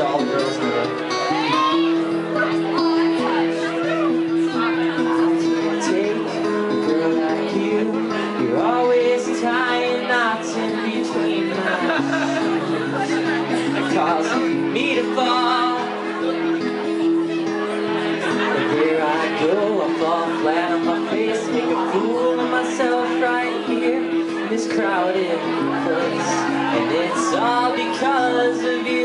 you're always tying knots in there. Causing me to fall and Here I go, I fall flat on my face Make a fool of myself right here. In this crowded place. And it's all because of you.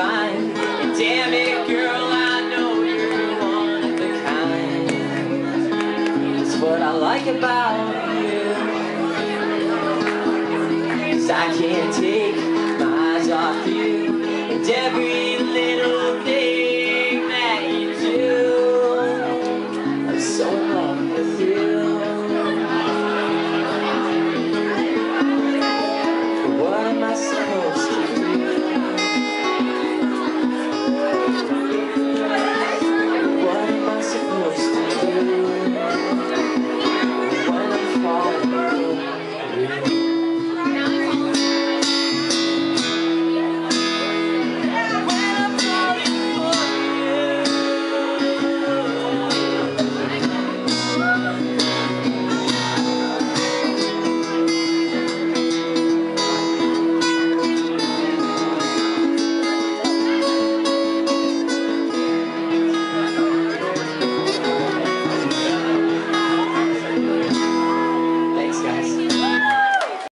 And damn it, girl, I know you're one of a kind. It's what I like about you. Cause I can't take my eyes off you. And every